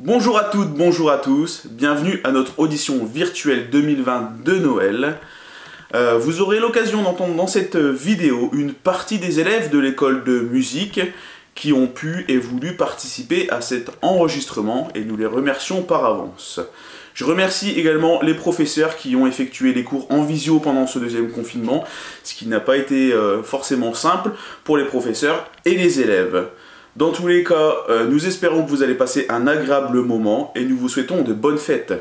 Bonjour à toutes, bonjour à tous, bienvenue à notre audition virtuelle 2020 de Noël. Euh, vous aurez l'occasion d'entendre dans cette vidéo une partie des élèves de l'école de musique qui ont pu et voulu participer à cet enregistrement et nous les remercions par avance. Je remercie également les professeurs qui ont effectué les cours en visio pendant ce deuxième confinement, ce qui n'a pas été euh, forcément simple pour les professeurs et les élèves. Dans tous les cas, euh, nous espérons que vous allez passer un agréable moment et nous vous souhaitons de bonnes fêtes.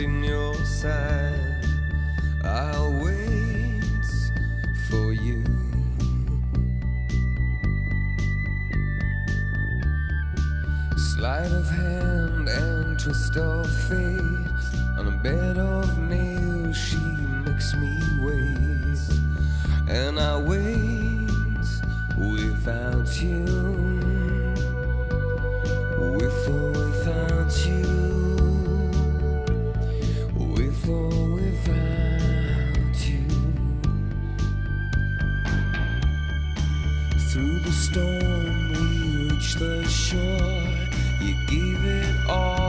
In your side. sure you gave it all.